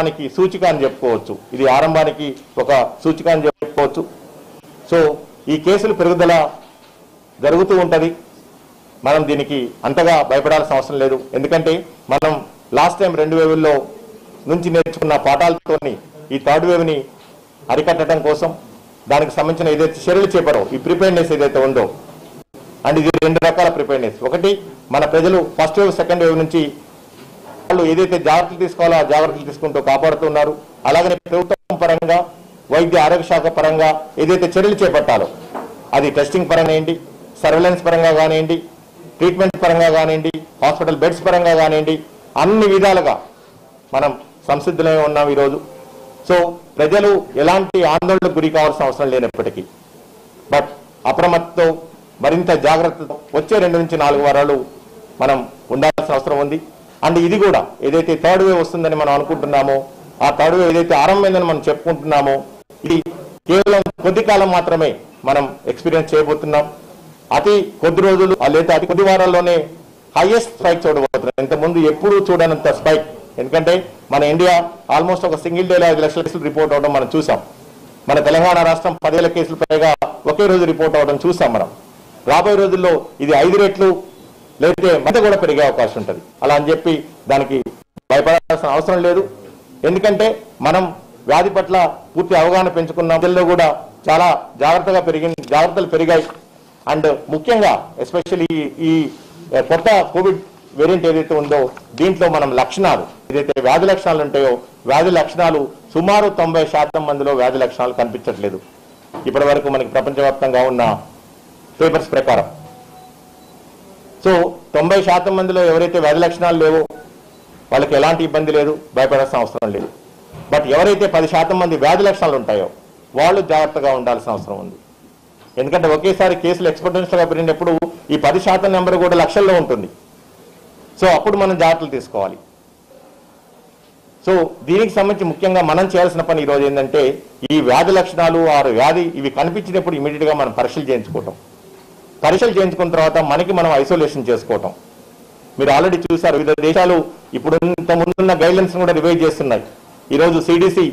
ఆరంభానికి సూచిక అని చెప్పుకోవచ్చు. ఇది ఆరంభానికి ఒక సూచిక అని చెప్పుకోవచ్చు. సో ఈ కేసులు పెరుగుదల జరుగుతూ ఉంటుంది. మనం దీనికి అంతగా భయపడాల్సిన అవసరం లేదు. ఎందుకంటే మనం లాస్ట్ టైం రెండు వేవుల్లో నుంచి నేర్చుకున్న పాఠాలతోని ఈ థర్డ్ వేవ్ని అరికట్టడం కోసం దానికి సంబంధించిన ఏదైతే చర్యలు చేపడో ఈ ప్రిపేర్నెస్ ఏదైతే ఉందో అండ్ ఇది రెండు రకాల ప్రిపేర్నెస్. ఒకటి మన ప్రజలు ఫస్ట్ వేవ్ సెకండ్ వేవ్ నుంచి వాళ్ళు ఏదైతే జాగ్రత్తలు తీసుకోవాలో ఆ జాగ్రత్తలు తీసుకుంటూ కాపాడుతున్నారు. అలాగనే ప్రభుత్వం పరంగా వైద్య ఆరోగ్య శాఖ పరంగా ఏదైతే చర్యలు చేపట్టాలో అది టెస్టింగ్ పరంగా ఏంటి సర్వేలెన్స్ పరంగా కానివ్వండి ట్రీట్మెంట్ పరంగా కానివ్వండి హాస్పిటల్ బెడ్స్ పరంగా కానివ్వండి అన్ని విధాలుగా మనం సంసిద్ధులై ఉన్నాం ఈరోజు. సో ప్రజలు ఎలాంటి ఆందోళనకు గురి కావాల్సిన అవసరం లేనప్పటికీ బట్ అప్రమత్తతో మరింత జాగ్రత్తతో వచ్చే రెండు నుంచి నాలుగు వారాలు మనం ఉండాల్సిన అవసరం ఉంది. అండ్ ఇది కూడా ఏదైతే థర్డ్ వేవ్ వస్తుందని మనం అనుకుంటున్నామో ఆ థర్డ్ వేవ్ ఏదైతే ఆరంభమైందని మనం చెప్పుకుంటున్నామో ఇది కేవలం కొద్ది కాలం మాత్రమే మనం ఎక్స్పీరియన్స్ చేయబోతున్నాం. అతి కొద్ది రోజులు లేదా అతి కొద్ది వారాల్లోనే హైయెస్ట్ స్పైక్ చూడబోతున్నాం. ఇంతకుముందు ఎప్పుడూ చూడనంత స్పైక్ ఎందుకంటే మన ఇండియా ఆల్మోస్ట్ ఒక సింగిల్ డేలో ఐదు లక్షల కేసులు రిపోర్ట్ అవడం మనం చూసాం. మన తెలంగాణ రాష్ట్రం పదివేల కేసులు పైగా ఒకే రోజు రిపోర్ట్ అవడం చూసాం మనం. రాబోయే రోజుల్లో ఇది ఐదు రెట్లు లేకపోతే మధ్య కూడా పెరిగే అవకాశం ఉంటుంది. అలా అని చెప్పి దానికి భయపడాల్సిన అవసరం లేదు. ఎందుకంటే మనం వ్యాధి పట్ల పూర్తి అవగాహన పెంచుకున్న. ప్రజల్లో కూడా చాలా జాగ్రత్తగా పెరిగి జాగ్రత్తలు పెరిగాయి. అండ్ ముఖ్యంగా ఎస్పెషల్లీ ఈ కొత్త కోవిడ్ వేరియంట్ ఏదైతే ఉందో దీంట్లో మనం లక్షణాలు ఏదైతే వ్యాధి లక్షణాలు ఉంటాయో వ్యాధి లక్షణాలు సుమారు తొంభై శాతం మందిలో వ్యాధి లక్షణాలు కనిపించట్లేదు. ఇప్పటి వరకు మనకి ప్రపంచవ్యాప్తంగా ఉన్న పేపర్స్ ప్రకారం. సో తొంభై శాతం మందిలో ఎవరైతే వ్యాధి లక్షణాలు లేవో వాళ్ళకి ఎలాంటి ఇబ్బంది లేదు భయపడాల్సిన అవసరం లేదు. బట్ ఎవరైతే పది శాతం మంది వ్యాధి లక్షణాలు ఉంటాయో వాళ్ళు జాగ్రత్తగా ఉండాల్సిన అవసరం ఉంది. ఎందుకంటే ఒకేసారి కేసులు ఎక్స్పోర్టెన్షియల్గా పెరిగినప్పుడు ఈ పది శాతం నెంబర్ కూడా లక్షల్లో ఉంటుంది. సో అప్పుడు మనం జాగ్రత్తలు తీసుకోవాలి. సో దీనికి సంబంధించి ముఖ్యంగా మనం చేయాల్సిన పని ఈరోజు ఏంటంటే ఈ వ్యాధి లక్షణాలు ఆ వ్యాధి ఇవి కనిపించినప్పుడు ఇమీడియట్గా మనం పరీక్షలు చేయించుకోవటం. పరీక్షలు చేయించుకున్న తర్వాత మనకి మనం ఐసోలేషన్ చేసుకోవటం. మీరు ఆల్రెడీ చూసారు వివిధ దేశాలు ఇప్పుడు ఇంత ముందున్న గైడ్లైన్స్ కూడా రివైజ్ చేస్తున్నాయి. ఈరోజు సిడిసి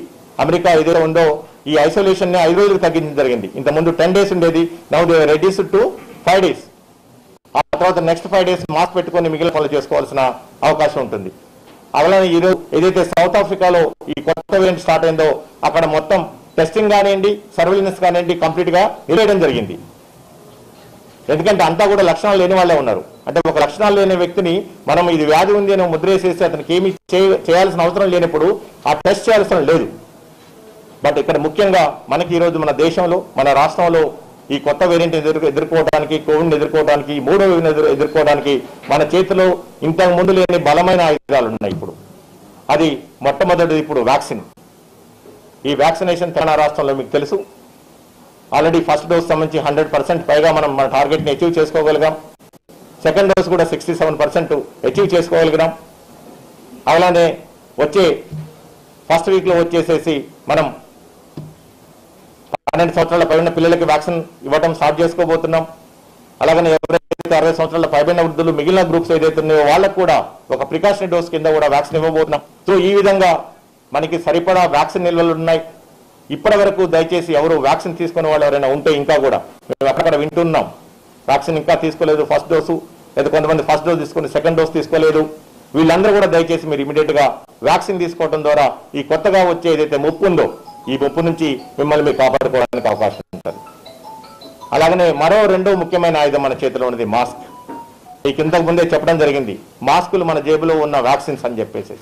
అమెరికా ఏదైతే ఉందో ఈ ఐసోలేషన్ని ఐదు రోజులు తగ్గించడం జరిగింది. ఇంత ముందు టెన్ డేస్ ఉండేది now they reduce to five days ఆ తర్వాత నెక్స్ట్ ఫైవ్ డేస్ మాస్క్ పెట్టుకొని మిగిలిన పనులు చేసుకోవాల్సిన అవకాశం ఉంటుంది. అలానే ఈరోజు ఏదైతే సౌత్ ఆఫ్రికాలో ఈ కొత్త వేరియంట్ స్టార్ట్ అయిందో అక్కడ మొత్తం టెస్టింగ్ కానివ్వండి సర్వేలెన్స్ కానివ్వండి కంప్లీట్గా జరిగింది. ఎందుకంటే అంతా కూడా లక్షణాలు లేని వాళ్ళే ఉన్నారు. అంటే ఒక లక్షణాలు లేని వ్యక్తిని మనం ఇది వ్యాధి ఉంది అని ముద్రేసేసి అతనికి ఏమి చేయ- చేయాల్సిన అవసరం లేనప్పుడు ఆ టెస్ట్ చేయాల్సిన లేదు. బట్ ఇక్కడ ముఖ్యంగా మనకి ఈరోజు మన దేశంలో మన రాష్ట్రంలో ఈ కొత్త వేరియంట్ ఎదుర్కొ ఎదుర్కోవడానికి కోవిడ్ ఎదుర్కోవడానికి మూడో ఎదురు ఎదుర్కోవడానికి మన చేతిలో ఇంతకు ముందు లేని బలమైన ఆయుధాలు ఉన్నాయి ఇప్పుడు. అది మొట్టమొదటిది ఇప్పుడు వ్యాక్సిన్. ఈ వ్యాక్సినేషన్ తెలంగాణ రాష్ట్రంలో మీకు తెలుసు. ఆల్రెడీ ఫస్ట్ డోస్ సంబంధించి హండ్రెడ్ పర్సెంట్ పైగా మనం మన టార్గెట్ని అచీవ్ చేసుకోగలిగాం. సెకండ్ డోస్ కూడా సిక్స్టీ సెవెన్ పర్సెంట్ అచీవ్ చేసుకోగలిగినాం అలానే వచ్చే ఫస్ట్ వీక్లో వచ్చేసేసి మనం పన్నెండు సంవత్సరాల పైన పిల్లలకి వ్యాక్సిన్ ఇవ్వడం స్టార్ట్ చేసుకోబోతున్నాం. అలాగనే ఎవరైతే అరవై సంవత్సరాల పైబడిన వృద్ధులు మిగిలిన గ్రూప్స్ ఏదైతే ఉన్నాయో వాళ్ళకు కూడా ఒక ప్రికాషన్ డోస్ కింద కూడా వ్యాక్సిన్ ఇవ్వబోతున్నాం. సో ఈ విధంగా మనకి సరిపడా వ్యాక్సిన్ నిల్వలు ఉన్నాయి. ఇప్పటి వరకు దయచేసి ఎవరు వ్యాక్సిన్ తీసుకునే వాళ్ళు ఎవరైనా ఉంటే ఇంకా కూడా మేము అక్కడ వింటున్నాం. వ్యాక్సిన్ ఇంకా తీసుకోలేదు ఫస్ట్ డోసు లేదా కొంతమంది ఫస్ట్ డోస్ తీసుకుని సెకండ్ డోస్ తీసుకోలేదు. వీళ్ళందరూ కూడా దయచేసి మీరు ఇమీడియట్గా వ్యాక్సిన్ తీసుకోవడం ద్వారా ఈ కొత్తగా వచ్చే ఏదైతే ముప్పు ఉందో ఈ ముప్పు నుంచి మిమ్మల్ని మీరు కాపాడుకోవడానికి అవకాశం ఉంటుంది. అలాగనే మరో రెండో ముఖ్యమైన ఆయుధం మన చేతిలో ఉన్నది మాస్క్. మీకు ఇంతకు ముందే చెప్పడం జరిగింది మాస్కులు మన జేబులో ఉన్న వ్యాక్సిన్స్ అని చెప్పేసి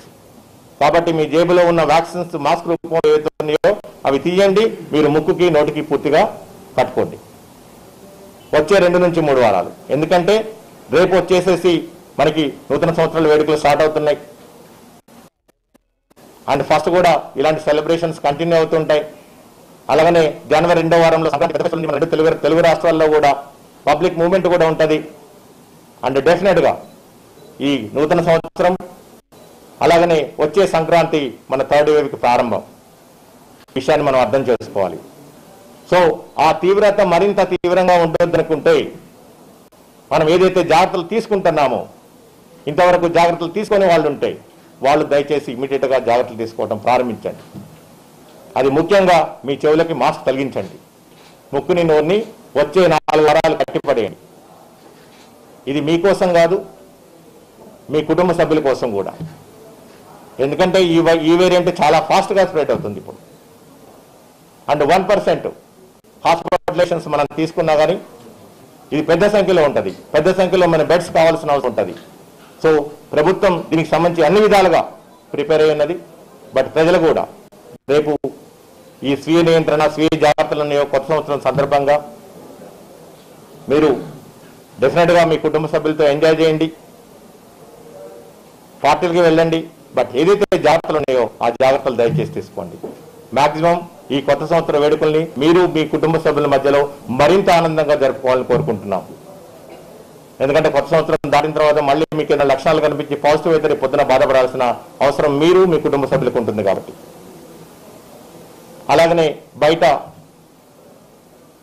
కాబట్టి మీ జేబులో ఉన్న వ్యాక్సిన్స్ మాస్క్ రూపంలో ఏవైతే ఉన్నాయో అవి తీయండి మీరు ముక్కుకి నోటికి పూర్తిగా కట్టుకోండి. వచ్చే రెండు నుంచి మూడు వారాలు. ఎందుకంటే రేపు వచ్చేసేసి మనకి నూతన సంవత్సరాల వేడుకలు స్టార్ట్ అవుతున్నాయి. అండ్ ఫస్ట్ కూడా ఇలాంటి సెలబ్రేషన్స్ కంటిన్యూ అవుతుంటాయి అలాగనే జనవరి రెండో వారంలో సంక్రాంతి తెలుగు తెలుగు రాష్ట్రాల్లో కూడా పబ్లిక్ మూవ్మెంట్ కూడా ఉంటుంది. అండ్ డెఫినెట్గా ఈ నూతన సంవత్సరం అలాగనే వచ్చే సంక్రాంతి మన థర్డ్ వేవ్కి ప్రారంభం. విషయాన్ని మనం అర్థం చేసుకోవాలి. సో ఆ తీవ్రత మరింత తీవ్రంగా ఉంటుంది అనుకుంటే మనం ఏదైతే జాగ్రత్తలు తీసుకుంటున్నామో ఇంతవరకు జాగ్రత్తలు తీసుకునే వాళ్ళు ఉంటే వాళ్ళు దయచేసి ఇమీడియట్గా జాగ్రత్తలు తీసుకోవడం ప్రారంభించండి. అది ముఖ్యంగా మీ చెవులకి మాస్క్ తొలగించండి ముక్కుని నోరుని వచ్చే నాలుగు వారాలు కట్టిపడేయండి ఇది మీకోసం కాదు మీ కుటుంబ సభ్యుల కోసం కూడా. ఎందుకంటే ఈ వై- ఈ వేరియంట్ చాలా ఫాస్ట్గా స్ప్రెడ్ అవుతుంది ఇప్పుడు. అండ్ వన్ పర్సెంట్ హాస్పిటలైజేషన్స్ మనం తీసుకున్నా కానీ ఇది పెద్ద సంఖ్యలో ఉంటుంది. పెద్ద సంఖ్యలో మన బెడ్స్ కావాల్సిన అవసరం ఉంటుంది. సో ప్రభుత్వం దీనికి సంబంధించి అన్ని విధాలుగా ప్రిపేర్ అయి ఉన్నది. బట్ ప్రజలు కూడా రేపు ఈ స్వీయ నియంత్రణ స్వీయ జాగ్రత్తలనే కొత్త సంవత్సరం సందర్భంగా మీరు డెఫినెట్గా మీ కుటుంబ సభ్యులతో ఎంజాయ్ చేయండి. పార్టీలకి వెళ్ళండి. బట్ ఏదైతే జాగ్రత్తలు ఉన్నాయో ఆ జాగ్రత్తలు దయచేసి తీసుకోండి. మాక్సిమం ఈ కొత్త సంవత్సర వేడుకల్ని మీరు మీ కుటుంబ సభ్యుల మధ్యలో మరింత ఆనందంగా జరుపుకోవాలని కోరుకుంటున్నాం. ఎందుకంటే కొత్త సంవత్సరం దాటిన తర్వాత మళ్ళీ మీకు ఏదైనా లక్షణాలు కనిపించి పాజిటివ్ అయితే రేపు పొద్దున బాధపడాల్సిన అవసరం మీరు మీ కుటుంబ సభ్యులకు ఉంటుంది కాబట్టి. అలాగనే బయట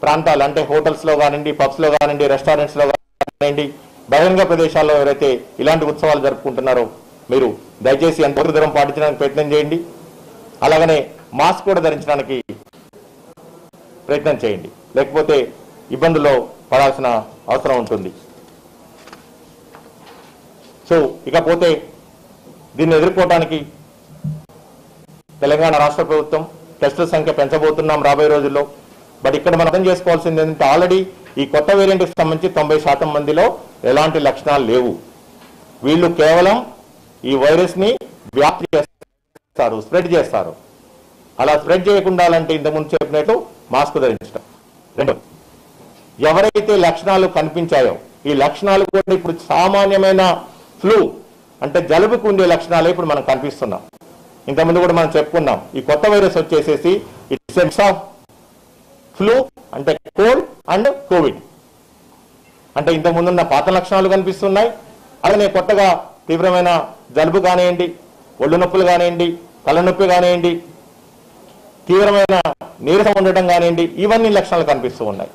ప్రాంతాలు అంటే హోటల్స్లో కానివ్వండి పబ్స్లో కానివ్వండి రెస్టారెంట్స్లో కానివ్వండి బహిరంగ ప్రదేశాల్లో ఎవరైతే ఇలాంటి ఉత్సవాలు జరుపుకుంటున్నారో మీరు దయచేసి ఎంత దూరం పాటించడానికి ప్రయత్నం చేయండి. అలాగనే మాస్క్ కూడా ధరించడానికి ప్రయత్నం చేయండి. లేకపోతే ఇబ్బందుల్లో పడాల్సిన అవసరం ఉంటుంది. సో ఇకపోతే దీన్ని ఎదుర్కోవటానికి తెలంగాణ రాష్ట్ర ప్రభుత్వం టెస్టుల సంఖ్య పెంచబోతున్నాం రాబోయే రోజుల్లో. బట్ ఇక్కడ మనం అర్థం చేసుకోవాల్సింది ఏంటంటే ఆల్రెడీ ఈ కొత్త వేరియంట్కి సంబంధించి తొంభై శాతం మందిలో ఎలాంటి లక్షణాలు లేవు. వీళ్ళు కేవలం ఈ వైరస్ని వ్యాప్తి చేస్తారు స్ప్రెడ్ చేస్తారు. అలా స్ప్రెడ్ చేయకుండా అంటే ఇంతకుముందు చెప్పినట్టు మాస్క్ ధరించడం. రెండు ఎవరైతే లక్షణాలు కనిపించాయో ఈ లక్షణాలు కూడా ఇప్పుడు సామాన్యమైన ఫ్లూ అంటే జలుబుకు ఉండే లక్షణాలు ఇప్పుడు మనం కనిపిస్తున్నాం. ఇంతకుముందు కూడా మనం చెప్పుకున్నాం ఈ కొత్త వైరస్ వచ్చేసేసి ఇట్స్ సెన్స్ ఆఫ్ ఫ్లూ అంటే కోల్డ్ అండ్ కోవిడ్ అంటే ఇంతకుముందున్న పాత లక్షణాలు కనిపిస్తున్నాయి అలానే కొత్తగా తీవ్రమైన జలుబు కానివ్వండి ఒళ్ళు నొప్పులు కానివ్వండి తలనొప్పి కానివ్వండి తీవ్రమైన నీరసం ఉండటం కానివ్వండి ఇవన్నీ లక్షణాలు కనిపిస్తూ ఉన్నాయి.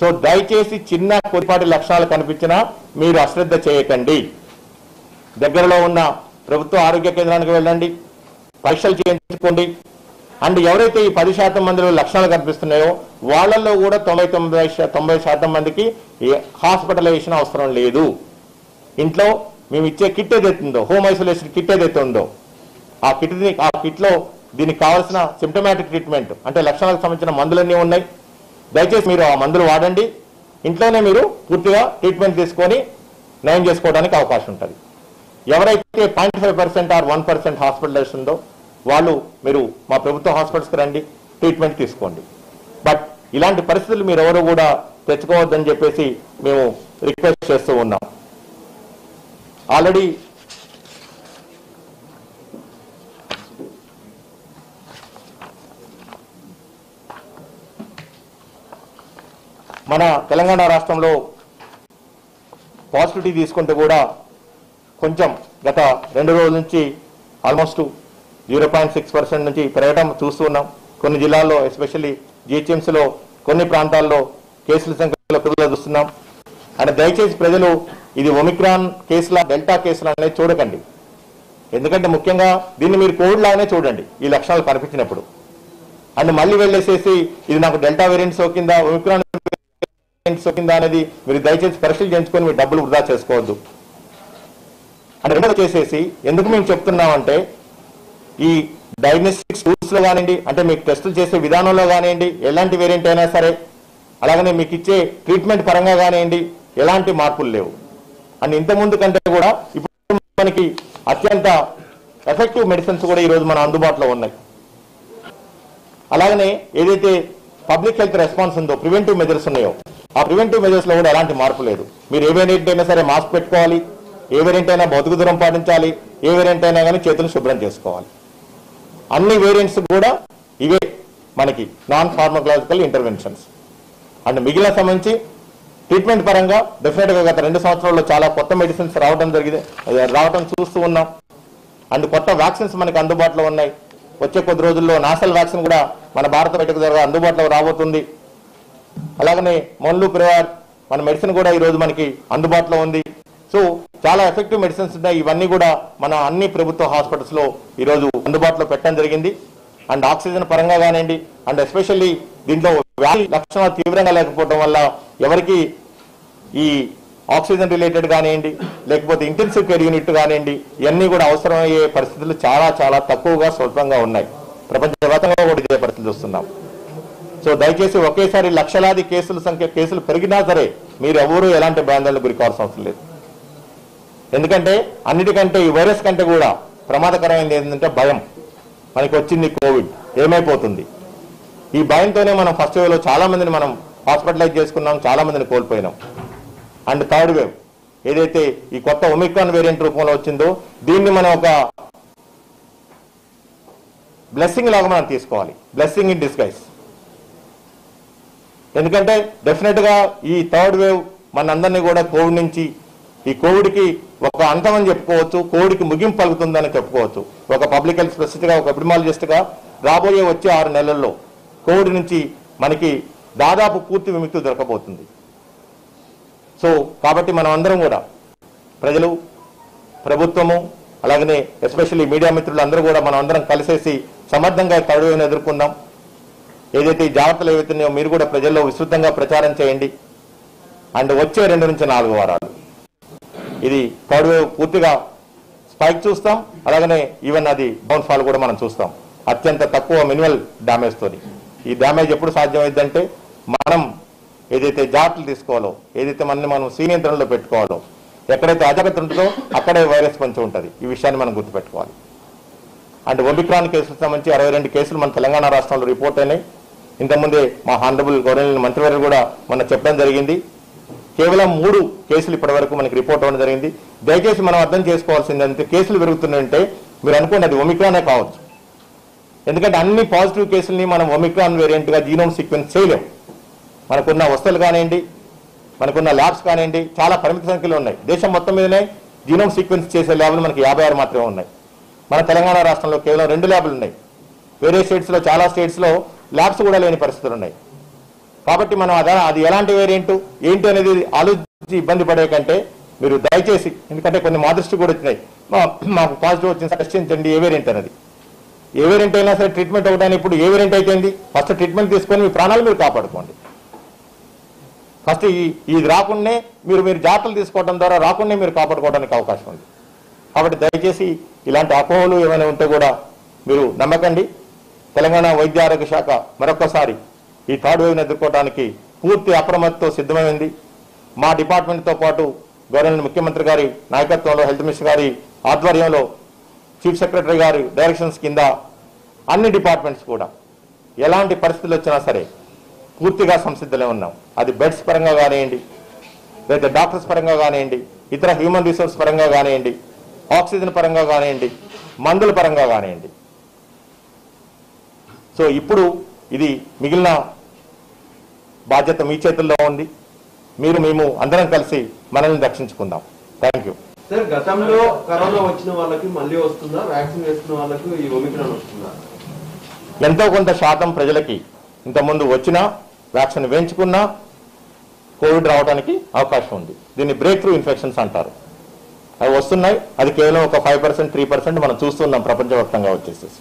సో దయచేసి చిన్న కొద్దిపాటి లక్షణాలు కనిపించినా మీరు అశ్రద్ధ చేయకండి. దగ్గరలో ఉన్న ప్రభుత్వ ఆరోగ్య కేంద్రానికి వెళ్ళండి పరీక్షలు చేయించుకోండి. అండ్ ఎవరైతే ఈ పది శాతం మందిలో లక్షణాలు కనిపిస్తున్నాయో వాళ్ళల్లో కూడా తొంభై తొమ్మిది తొంభై శాతం మందికి హాస్పిటలైజేషన్ అవసరం లేదు. ఇంట్లో మేము ఇచ్చే కిట్ ఏదైతే ఉందో హోమ్ ఐసోలేషన్ కిట్ ఏదైతే ఉందో ఆ కిట్ ఆ కిట్లో దీనికి కావాల్సిన సిమ్టమాటిక్ ట్రీట్మెంట్ అంటే లక్షణాలకు సంబంధించిన మందులన్నీ ఉన్నాయి. దయచేసి మీరు ఆ మందులు వాడండి. ఇంట్లోనే మీరు పూర్తిగా ట్రీట్మెంట్ తీసుకొని నయం చేసుకోవడానికి అవకాశం ఉంటుంది. ఎవరైతే point five percent or one percent hospitalize ఉందో వాళ్ళు మీరు మా ప్రభుత్వ హాస్పిటల్స్కి రండి ట్రీట్మెంట్ తీసుకోండి. బట్ ఇలాంటి పరిస్థితులు మీరు ఎవరు కూడా తెచ్చుకోవద్దని చెప్పేసి మేము రిక్వెస్ట్ చేస్తూ ఉన్నాం. ఆల్రెడీ మన తెలంగాణ రాష్ట్రంలో పాజిటివిటీ తీసుకుంటే కూడా కొంచెం గత రెండు రోజుల నుంచి almost zero point six percent నుంచి పెరగడం చూస్తున్నాం కొన్ని జిల్లాల్లో ఎస్పెషల్లీ జిహెచ్ఎంసీలో కొన్ని ప్రాంతాల్లో కేసుల సంఖ్యలో పెరుగుదల చూస్తున్నాం. అండ్ దయచేసి ప్రజలు ఇది ఒమిక్రాన్ కేసుల డెల్టా కేసులు అనేది చూడకండి. ఎందుకంటే ముఖ్యంగా దీన్ని మీరు కోవిడ్ లాగానే చూడండి ఈ లక్షణాలు కనిపించినప్పుడు. అండ్ మళ్ళీ వెళ్ళేసేసి ఇది నాకు డెల్టా వేరియంట్ సోకిందా ఒమిక్రాన్ వేరియంట్ సోకిందా అనేది మీరు దయచేసి పరీక్షలు చేయించుకొని మీరు డబ్బులు వృధా చేసుకోవద్దు. అండ్ రెండోది చేసేసి ఎందుకు మేము చెప్తున్నామంటే ఈ డయాగ్నోస్టిక్ టూల్స్లో కానివ్వండి అంటే మీకు టెస్టులు చేసే విధానంలో కానివ్వండి ఎలాంటి వేరియంట్ అయినా సరే అలాగనే మీకు ఇచ్చే ట్రీట్మెంట్ పరంగా కానివ్వండి ఎలాంటి మార్పులు లేవు. అండ్ ఇంతకుముందు కంటే కూడా ఇప్పుడు మనకి అత్యంత ఎఫెక్టివ్ మెడిసిన్స్ కూడా ఈ రోజు మన అందుబాటులో ఉన్నాయి. అలాగనే ఏదైతే పబ్లిక్ హెల్త్ రెస్పాన్స్ ఉందో ప్రివెంటివ్ మెజర్స్ ఉన్నాయో ఆ ప్రివెంటివ్ మెజర్స్లో కూడా ఎలాంటి మార్పు లేదు. మీరు ఏ వేరియంట్ అయినా సరే మాస్క్ పెట్టుకోవాలి ఏ వేరియంట్ అయినా భౌతిక దూరం పాటించాలి ఏ వేరియంట్ అయినా కానీ చేతులు శుభ్రం చేసుకోవాలి. అన్ని వేరియంట్స్ కూడా ఇవే మనకి నాన్ ఫార్మకలాజికల్ ఇంటర్వెన్షన్స్. అండ్ మిగిలిన సంబంధించి ట్రీట్మెంట్ పరంగా డెఫినెట్గా గత రెండు సంవత్సరాల్లో చాలా కొత్త మెడిసిన్స్ రావడం జరిగింది. రావడం చూస్తూ ఉన్నాం. అండ్ కొత్త వ్యాక్సిన్స్ మనకి అందుబాటులో ఉన్నాయి. వచ్చే కొద్ది రోజుల్లో నాసల్ వ్యాక్సిన్ కూడా మన భారత బయటకు ద్వారా అందుబాటులో రాబోతుంది. అలాగనే మొన్లు ప్రివార్ మన మెడిసిన్ కూడా ఈ రోజు మనకి అందుబాటులో ఉంది. సో చాలా ఎఫెక్టివ్ మెడిసిన్స్ ఉన్నాయి. ఇవన్నీ కూడా మన అన్ని ప్రభుత్వ హాస్పిటల్స్లో ఈరోజు అందుబాటులో పెట్టడం జరిగింది. అండ్ ఆక్సిజన్ పరంగా కానివ్వండి అండ్ ఎస్పెషల్లీ దీంట్లో వ్యాధి లక్షణాలు తీవ్రంగా లేకపోవడం వల్ల ఎవరికి ఈ ఆక్సిజన్ రిలేటెడ్ కానివ్వండి లేకపోతే ఇంటెన్సివ్ కేర్ యూనిట్ కానివ్వండి ఇవన్నీ కూడా అవసరమయ్యే పరిస్థితులు చాలా చాలా తక్కువగా స్వల్పంగా ఉన్నాయి. ప్రపంచవ్యాప్తంగా కూడా ఇదే పరిస్థితి వస్తున్నాం. సో దయచేసి ఒకేసారి లక్షలాది కేసుల సంఖ్య కేసులు పెరిగినా సరే మీరు ఎవరూ ఎలాంటి భయాందోళనకు గురి కావాల్సిన అవసరం లేదు. ఎందుకంటే అన్నిటికంటే ఈ వైరస్ కంటే కూడా ప్రమాదకరమైనది ఏంటంటే భయం. మనకి వచ్చింది కోవిడ్. ఏమైపోతుంది? ఈ భయంతోనే మనం ఫస్ట్ వేవ్లో చాలామందిని చాలా మందిని మనం హాస్పిటలైజ్ చేసుకున్నాం చాలా మందిని కోల్పోయినాం. అండ్ థర్డ్ వేవ్ ఏదైతే ఈ కొత్త ఒమిక్రాన్ వేరియంట్ రూపంలో వచ్చిందో దీన్ని మనం ఒక బ్లెస్సింగ్ లాగా మనం తీసుకోవాలి. Blessing in disguise. ఎందుకంటే డెఫినెట్గా ఈ థర్డ్ వేవ్ మనందరినీ కూడా కోవిడ్ నుంచి ఈ కోవిడ్కి ఒక అంతం అని చెప్పుకోవచ్చు కోవిడ్కి ముగింపు పలుకుతుందని చెప్పుకోవచ్చు. ఒక పబ్లిక్ హెల్త్ స్పెసిస్ట్గా ఒక ఎపిడమాలజిస్ట్గా రాబోయే వచ్చే ఆరు నెలల్లో కోవిడ్ నుంచి మనకి దాదాపు పూర్తి విముక్తి దొరకబోతుంది. సో కాబట్టి మనం అందరం కూడా ప్రజలు ప్రభుత్వము అలాగనే ఎస్పెషల్లీ మీడియా మిత్రులు అందరూ కూడా మనం అందరం కలిసేసి సమర్థంగా థర్డ్ ఎదుర్కొందాం. ఏదైతే ఈ జాగ్రత్తలు ఏవైతున్నాయో మీరు కూడా ప్రజల్లో విస్తృతంగా ప్రచారం చేయండి. అండ్ వచ్చే రెండు నుంచి నాలుగు వారాలు. ఇది థర్డ్ వేవ్ పూర్తిగా స్పైక్ చూస్తాం. అలాగనే ఈవెన్ అది డౌన్ ఫాల్ కూడా మనం చూస్తాం. అత్యంత తక్కువ మినిమల్ డ్యామేజ్ తోని. ఈ డ్యామేజ్ ఎప్పుడు సాధ్యమైందంటే మనం ఏదైతే జాగ్రత్తలు తీసుకోవాలో ఏదైతే మనల్ని మనం సీనియంత్రణలో పెట్టుకోవాలో ఎక్కడైతే అజాగ్రత్త ఉంటుందో అక్కడే వైరస్ కొంచెం ఉంటుంది. ఈ విషయాన్ని మనం గుర్తుపెట్టుకోవాలి. అండ్ ఒమిక్రాన్ కేసులకు సంబంధించి అరవై రెండు కేసులు మన తెలంగాణ రాష్ట్రంలో రిపోర్ట్ అయినాయి. ఇంతకుముందే మా హానరబుల్ గవర్నర్ మంత్రివర్యులు కూడా మొన్న చెప్పడం జరిగింది. కేవలం మూడు కేసులు ఇప్పటి వరకు మనకి రిపోర్ట్ అవ్వడం జరిగింది. దయచేసి మనం అర్థం చేసుకోవాల్సింది అంటే కేసులు పెరుగుతున్నాయంటే మీరు అనుకోండి అది ఒమిక్రానే కావచ్చు. ఎందుకంటే అన్ని పాజిటివ్ కేసుల్ని మనం ఒమిక్రాన్ వేరియంట్గా జీనోమ్ సీక్వెన్స్ చేయలేం. మనకున్న వస్తువులు కానివ్వండి మనకున్న ల్యాబ్స్ కానివ్వండి చాలా పరిమిత సంఖ్యలో ఉన్నాయి. దేశం మొత్తం మీదనే జీనోమ్ సీక్వెన్స్ చేసే ల్యాబ్లు మనకి యాభై ఆరు మాత్రమే ఉన్నాయి. మన తెలంగాణ రాష్ట్రంలో కేవలం రెండు ల్యాబ్లు ఉన్నాయి. వేరే స్టేట్స్లో చాలా స్టేట్స్లో ల్యాబ్స్ కూడా లేని పరిస్థితులు ఉన్నాయి. కాబట్టి మనం అదా అది ఎలాంటి వేరియంట్ ఏంటి అనేది ఆలోచించి ఇబ్బంది పడే కంటే మీరు దయచేసి ఎందుకంటే కొన్ని మా దృష్టి కూడా వచ్చినాయి. మాకు పాజిటివ్ వచ్చింది టెస్ట్ ఏ వేరియంట్ అనేది. ఏ వేరియంట్ అయినా సరే ట్రీట్మెంట్ ఒకటైనా ఇప్పుడు ఏ వేరియంట్ అయిపోయింది ఫస్ట్ ట్రీట్మెంట్ తీసుకొని మీ ప్రాణాలు మీరు కాపాడుకోండి. ఫస్ట్ ఈ ఇది రాకుండానే మీరు మీరు జాగ్రత్తలు తీసుకోవడం ద్వారా రాకుండా మీరు కాపాడుకోవడానికి అవకాశం ఉంది. కాబట్టి దయచేసి ఇలాంటి అపోహలు ఏమైనా ఉంటే కూడా మీరు నమ్మకండి. తెలంగాణ వైద్య ఆరోగ్య శాఖ మరొకసారి ఈ థర్డ్ వేవ్ని ఎదుర్కోవడానికి పూర్తి అప్రమత్తతో సిద్ధమైంది. మా డిపార్ట్మెంట్తో పాటు గవర్నర్ ముఖ్యమంత్రి గారి నాయకత్వంలో హెల్త్ మినిస్టర్ గారి ఆధ్వర్యంలో చీఫ్ సెక్రటరీ గారి డైరెక్షన్స్ కింద అన్ని డిపార్ట్మెంట్స్ కూడా ఎలాంటి పరిస్థితులు వచ్చినా సరే పూర్తిగా సంసిద్ధులే ఉన్నాం. అది బెడ్స్ పరంగా కానివ్వండి లేదా డాక్టర్స్ పరంగా కానివ్వండి ఇతర హ్యూమన్ రిసోర్స్ పరంగా కానివ్వండి ఆక్సిజన్ పరంగా కానివ్వండి మందుల పరంగా కానివ్వండి సో ఇప్పుడు ఇది మిగిలిన బాధ్యత మీ చేతుల్లో ఉంది. మీరు మేము అందరం కలిసి మనల్ని రక్షించుకుందాం. Thank you. సార్ గతంలో కరోనా వచ్చిన వాళ్ళకి మళ్ళీ వస్తుందా? వ్యాక్సిన్ వేసుకున్న వాళ్ళకి ఈ ఒమిక్రాన్ వస్తుందా? ఎంతో కొంత శాతం ప్రజలకి ఇంతకుముందు వచ్చినా వ్యాక్సిన్ వేయించుకున్నా కోవిడ్ రావడానికి అవకాశం ఉంది. దీన్ని బ్రేక్ త్రూ ఇన్ఫెక్షన్స్ అంటారు. అవి వస్తున్నాయి. అది కేవలం ఒక ఫైవ్ పర్సెంట్ త్రీ పర్సెంట్ మనం చూస్తున్నాం ప్రపంచవ్యాప్తంగా వచ్చేసేసి.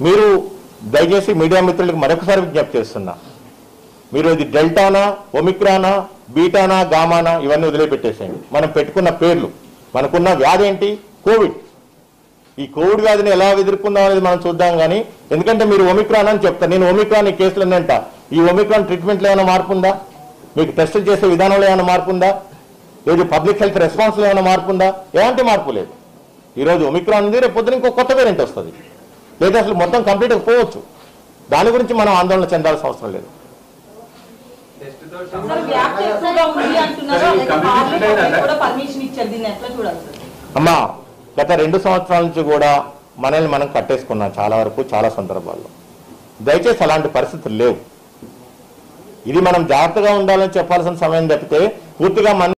మీరు దయచేసి మీడియా మిత్రులకు మరొకసారి విజ్ఞప్తి చేస్తున్నా. మీరు ఇది డెల్టానా ఒమిక్రానా బీటానా గామానా ఇవన్నీ వదిలిపెట్టేసేయండి. మనం పెట్టుకున్న పేర్లు మనకున్న వ్యాధి ఏంటి? కోవిడ్. ఈ కోవిడ్ వ్యాధిని ఎలా ఎదుర్కొందాం అనేది మనం చూద్దాం కానీ ఎందుకంటే మీరు ఒమిక్రాన్ అని చెప్తారు. నేను ఒమిక్రాన్ ఈ కేసులు అంట ఈ ఒమిక్రాన్ ట్రీట్మెంట్లో ఏమైనా మార్పు ఉందా మీకు టెస్టులు చేసే విధానంలో ఏమైనా మార్పు ఉందా లేదు పబ్లిక్ హెల్త్ రెస్పాన్స్లో ఏమైనా మార్పు ఉందా ఎలాంటి మార్పు లేదు. ఈరోజు ఒమిక్రాన్ ఉంది రేపు పొద్దున ఇంకో కొత్త వేరియంట్ వస్తుంది. లేదా అసలు మొత్తం కంప్లీట్గా పోవచ్చు. దాని గురించి మనం ఆందోళన చెందాల్సిన అవసరం లేదు. అమ్మా గత రెండు సంవత్సరాల నుంచి కూడా మనల్ని మనం కట్టేసుకున్నాం చాలా వరకు చాలా సందర్భాల్లో. దయచేసి అలాంటి పరిస్థితులు లేవు. ఇది మనం జాగ్రత్తగా ఉండాలని చెప్పాల్సిన సమయం తప్పితే పూర్తిగా మన